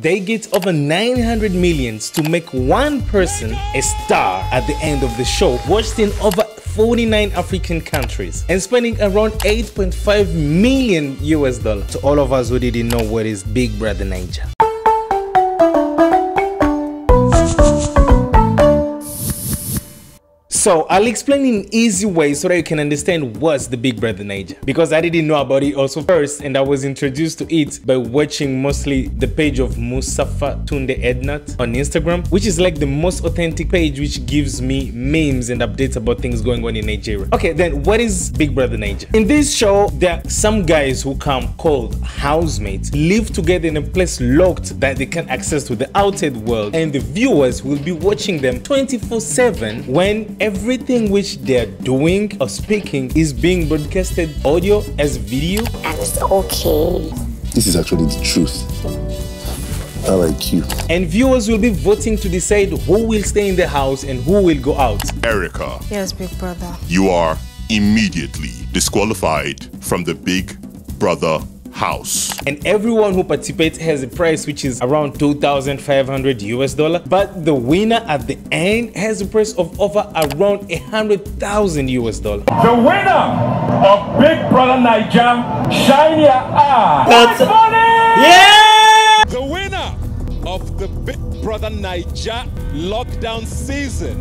they get over 900 millions to make one person a star at the end of the show, watched in over 49 African countries and spending around 8.5 million US dollars. To all of us who didn't know what is Big Brother Naija. So I'll explain in easy way so that you can understand what's the Big Brother Naija. Because I didn't know about it also first and I was introduced to it by watching mostly the page of Mustafa Tunde Ednut on Instagram, which is like the most authentic page which gives me memes and updates about things going on in Nigeria. Okay, then what is Big Brother Naija? In this show, there are some guys who come called housemates, live together in a place locked that they can access to the outside world and the viewers will be watching them 24-7 when everything which they're doing or speaking is being broadcasted audio as video. And it's okay. This is actually the truth. I like you. And viewers will be voting to decide who will stay in the house and who will go out. Erica, Yes, big brother. you are immediately disqualified from the Big Brother house. And everyone who participates has a price which is around 2,500 US dollar. But the winner at the end has a price of over around 100,000 US dollar. The winner of Big Brother Naija, shine your eye. That's money! Yeah! The winner of the Big Brother Naija lockdown season.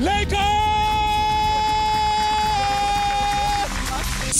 Lagos!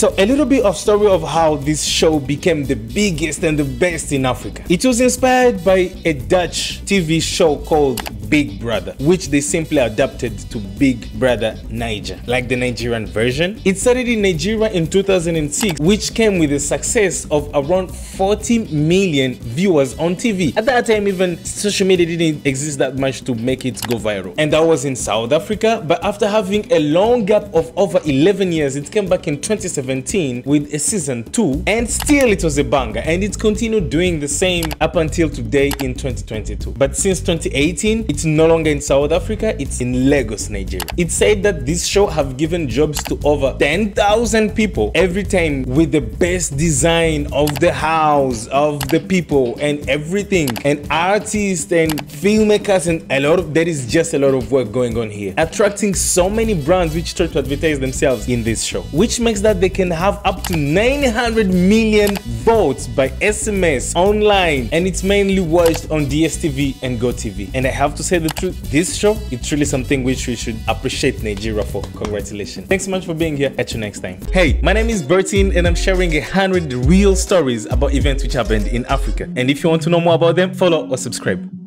So a little bit of story of how this show became the biggest and the best in Africa. It was inspired by a Dutch TV show called Big Brother, which they simply adapted to Big Brother Naija, like the Nigerian version. It started in Nigeria in 2006, which came with a success of around 40 million viewers on TV. At that time, even social media didn't exist that much to make it go viral. And that was in South Africa, but after having a long gap of over 11 years, it came back in 2017 with a season 2, and still it was a banger, and it continued doing the same up until today in 2022. But since 2018, it's no longer in South Africa, it's in Lagos, Nigeria. It said that this show have given jobs to over 10,000 people every time with the best design of the house, of the people and everything and artists and filmmakers and a lot of there is just a lot of work going on here attracting so many brands which try to advertise themselves in this show which makes that they can have up to 900 million votes by SMS online and it's mainly watched on DSTV and GoTV and I have to say the truth this show it's really something which we should appreciate Nigeria for. Congratulations. Thanks so much for being here. Catch you next time. Hey my name is Bertin and I'm sharing a hundred real stories about events which happened in Africa. And if you want to know more about them follow or subscribe